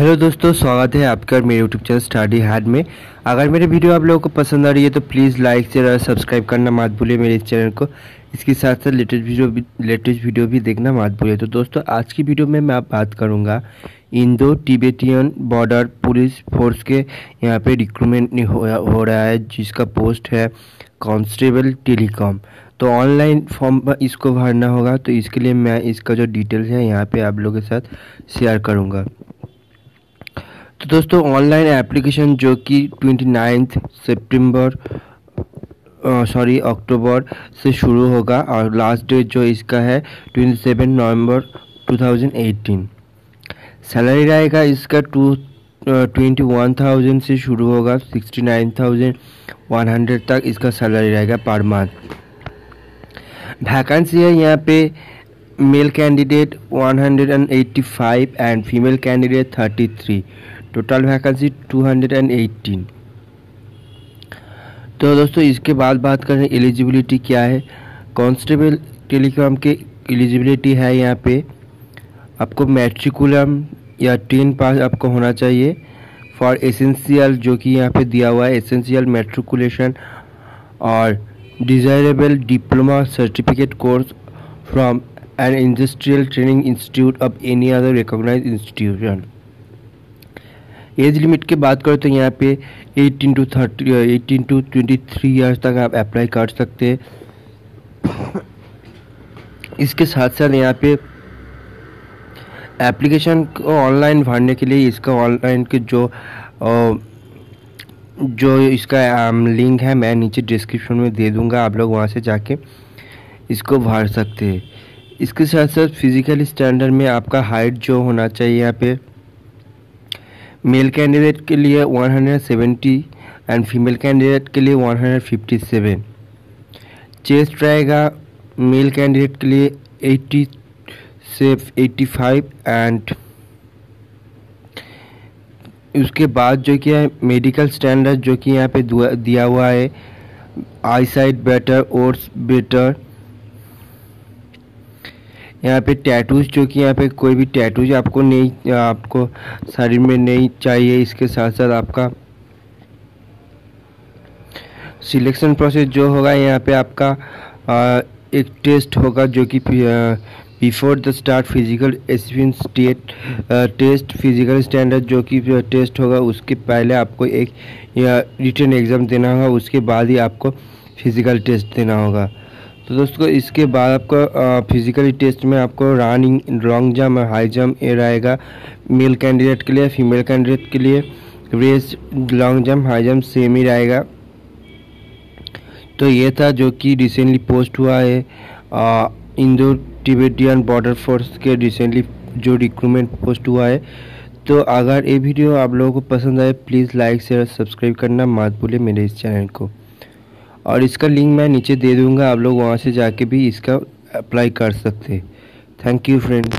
Hello दोस्तों स्वागत है आपका मेरे यूट्यूब चैनल स्टडी हार्ड में। अगर मेरे वीडियो आप लोगों को पसंद आ रही है तो प्लीज़ लाइक शेयर और सब्सक्राइब करना मत भूलिए मेरे इस चैनल को। इसके साथ साथ लेटेस्ट वीडियो भी लेटेस्ट वीडियो भी देखना मत भूलिए। तो दोस्तों आज की वीडियो में मैं आप बात करूँगा Indo Tibetan border police force के। यहाँ पर रिक्रूटमेंट हो, हो रहा है जिसका पोस्ट है कॉन्स्टेबल टेलीकॉम तो ऑनलाइन फॉर्म इसको भरना होगा तो इसके लिए मैं इसका जो डिटेल्स है यहाँ पर आप लोगों के साथ शेयर करूँगा। तो दोस्तों ऑनलाइन एप्लीकेशन जो कि twenty ninth September sorry October से शुरू होगा और लास्ट डेट जो इसका है ट्वेंटी सेवन नवंबर टू थाउज़ेंड एटीन सैलरी रहेगा इसका टू ट्वेंटी वन थाउज़ेंड से शुरू होगा sixty nine thousand one hundred तक इसका सैलरी रहेगा पर मंथ वैकेंसी है यहाँ पे male candidate 185 and female candidate 33 total vacancy 218 तो दोस्तों, इसके बाद बात करें एलिजिबिलिटी क्या है? कांस्टेबल टेलीकॉम के एलिजिबिलिटी है यहाँ पे। आपको मैट्रिकुलम या टेन पास आपको होना चाहिए। फॉर एसेंशियल जो कि यहाँ पे दिया हुआ है एसेंशियल मेट्रिकुलेशन और desirable diploma certificate course from an industrial training institute of any other recognise institution age limit की बात करें तो यहाँ पे 18 to thirty eighteen to twenty three years तक आप अप्लाई कर सकते हैं। इसके साथ साथ यहाँ पे एप्लीकेशन को ऑनलाइन भरने के लिए इसका ऑनलाइन के जो जो इसका लिंक है मैं नीचे डिस्क्रिप्शन में दे दूँगा, आप लोग वहाँ से जाके इसको भर सकते हैं। इसके साथ साथ फ़िज़िकल स्टैंडर्ड में आपका हाइट जो होना चाहिए यहाँ पे मेल कैंडिडेट के लिए 170 एंड फीमेल कैंडिडेट के लिए 157 चेस्ट रहेगा मेल कैंडिडेट के लिए 80 से 85 एंड उसके बाद जो कि है मेडिकल स्टैंडर्ड जो कि यहाँ पे दिया हुआ है eye side better oats better यहाँ पे टैटूज जो कि यहाँ पे कोई भी टैटूज आपको नहीं आपको शरीर में नहीं चाहिए इसके साथ साथ आपका सिलेक्शन प्रोसेस जो होगा यहाँ पे आपका आ, एक टेस्ट होगा जो कि बिफोर द स्टार्ट फ़िज़िकल एसविन स्टेट टेस्ट फ़िज़िकल स्टैंडर्ड जो कि टेस्ट होगा उसके पहले आपको एक रिटर्न एग्ज़ाम देना होगा उसके बाद ही आपको फ़िज़िकल टेस्ट देना होगा। तो दोस्तों, इसके बाद आपको फिजिकली टेस्ट में आपको रनिंग लॉन्ग जंप और हाई जंप ये रहेगा। मेल कैंडिडेट के लिए फीमेल कैंडिडेट के लिए race long jump high jump same ही रहेगा। तो ये था जो कि रिसेंटली पोस्ट हुआ है। इंदो टिबेटियन बॉर्डर फोर्स के रिसेंटली जो रिक्रूटमेंट पोस्ट हुआ है। तो अगर ये वीडियो आप लोगों को पसंद आए प्लीज़ लाइक शेयर सब्सक्राइब करना मत भूलें मेरे इस चैनल को। और इसका लिंक मैं नीचे दे दूँगा, आप लोग वहाँ से जाके भी इसका अप्लाई कर सकते। Thank you friends